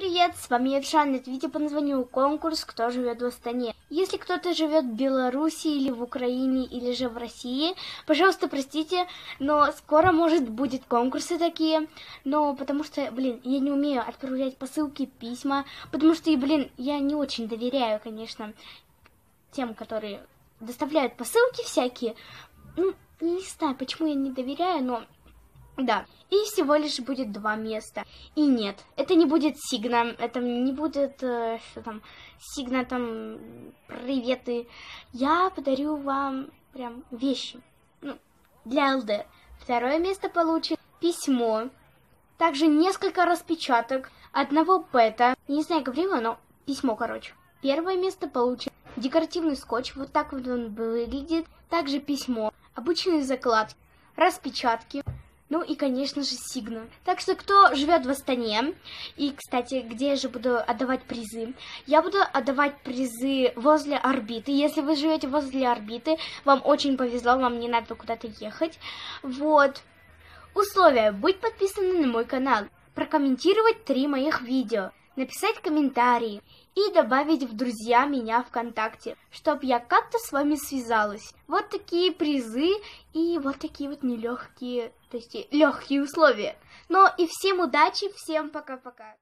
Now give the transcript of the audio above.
привет, с вами Евшан, это видео по названию «Конкурс. Кто живет в Астане». Если кто-то живет в Беларуси или в Украине или же в России, пожалуйста, простите, но скоро, может, будет конкурсы такие, но потому что, блин, я не умею отправлять посылки, письма, потому что, и, блин, я не очень доверяю, конечно, тем, которые доставляют посылки всякие. Ну, не знаю, почему я не доверяю, но да, и всего лишь будет два места. И нет, это не будет Сигна, это не будет, э, что там, Сигна там, приветы. Я подарю вам прям вещи, ну, для ЛД. Второе место получит письмо, также несколько распечаток, одного пэта, не знаю, говорила, но письмо, короче. Первое место получит декоративный скотч, вот так вот он выглядит, также письмо, обычные закладки, распечатки, ну и, конечно же, Сигна. Так что, кто живет в Астане, и, кстати, где я же буду отдавать призы? Я буду отдавать призы возле орбиты. Если вы живете возле орбиты, вам очень повезло, вам не надо куда-то ехать. Вот. Условия. Быть подписанным на мой канал. Прокомментировать три моих видео написать комментарии и добавить в друзья меня ВКонтакте, чтобы я как-то с вами связалась. Вот такие призы и вот такие вот нелегкие, то есть легкие условия. Но и всем удачи, всем пока-пока.